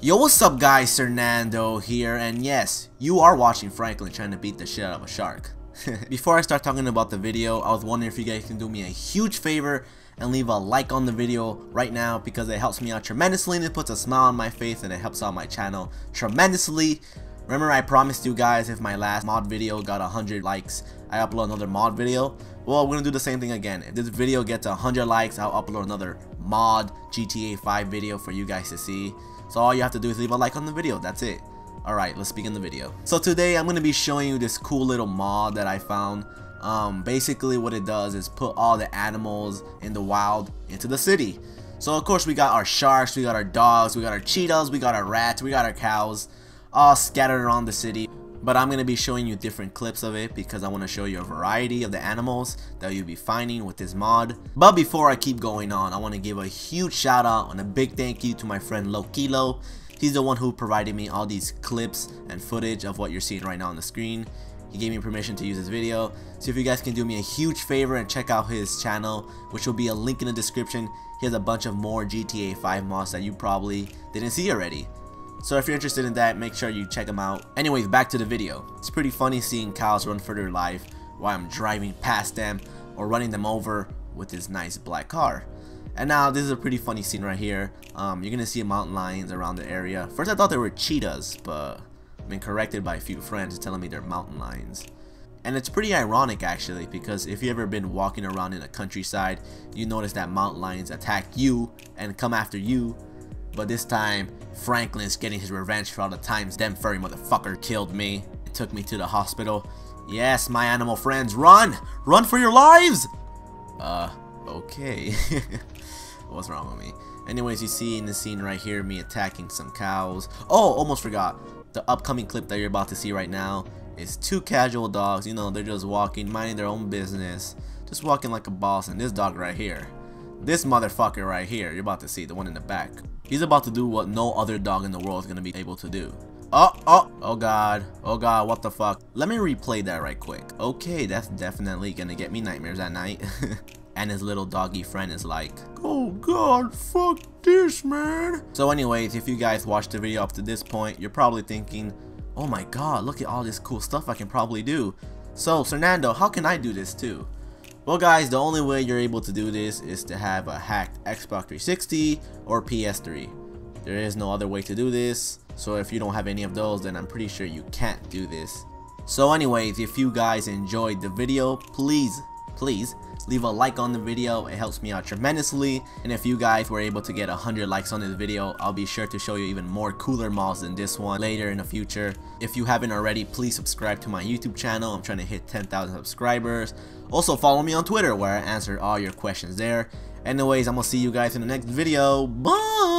Yo, what's up guys, Sernando here, and yes, you are watching Franklin trying to beat the shit out of a shark. Before I start talking about the video, I was wondering if you guys can do me a huge favor and leave a like on the video right now because it helps me out tremendously and it puts a smile on my face and it helps out my channel tremendously. Remember I promised you guys if my last mod video got 100 likes, I upload another mod video. Well, we're gonna do the same thing again. If this video gets 100 likes, I'll upload another mod GTA 5 video for you guys to see. So all you have to do is leave a like on the video, that's it. Alright, let's begin the video. So today I'm going to be showing you this cool little mod that I found. Um, basically what it does is put all the animals in the wild into the city. So of course we got our sharks, we got our dogs, we got our cheetahs, we got our rats, we got our cows, all scattered around the city. But I'm going to be showing you different clips of it because I want to show you a variety of the animals that you'll be finding with this mod. But before I keep going on, I want to give a huge shout out and a big thank you to my friend Lokilo. He's the one who provided me all these clips and footage of what you're seeing right now on the screen. He gave me permission to use his video. So if you guys can do me a huge favor and check out his channel, which will be a link in the description, he has a bunch of more GTA 5 mods that you probably didn't see already. So if you're interested in that, make sure you check them out. Anyways, back to the video. It's pretty funny seeing cows run for their life while I'm driving past them or running them over with this nice black car. And now this is a pretty funny scene right here. Um, you're gonna see mountain lions around the area. First I thought they were cheetahs, but I've been corrected by a few friends telling me they're mountain lions. And it's pretty ironic actually because if you've ever been walking around in a countryside, you notice that mountain lions attack you and come after you. But this time, Franklin's getting his revenge for all the times them furry motherfucker killed me. It took me to the hospital. Yes, my animal friends, run! Run for your lives! Uh, okay. What's wrong with me? Anyways, you see in the scene right here me attacking some cows. Oh, almost forgot. The upcoming clip that you're about to see right now is two casual dogs. You know, they're just walking, minding their own business. Just walking like a boss. And this dog right here. This motherfucker right here, you're about to see, the one in the back. He's about to do what no other dog in the world is going to be able to do. Oh, oh, oh god, oh god, what the fuck. Let me replay that right quick. Okay, that's definitely to get me nightmares at night. and his little doggy friend is like, Oh god, fuck this, man. So anyways, if you guys watched the video up to this point, you're probably thinking, Oh my god, look at all this cool stuff I can probably do. So, Sernando, how can I do this too? Well guys, the only way you're able to do this is to have a hacked Xbox 360 or PS3. There is no other way to do this, so if you don't have any of those, then I'm pretty sure you can't do this. So anyways, if you guys enjoyed the video, please, please leave a like on the video it helps me out tremendously. And if you guys were able to get 100 likes on this video I'll be sure to show you even more cooler mods than this one later in the future. If you haven't already please subscribe to my YouTube channel. I'm trying to hit 10,000 subscribers. Also follow me on Twitter where I answer all your questions there. Anyways I'm gonna see you guys in the next video. Bye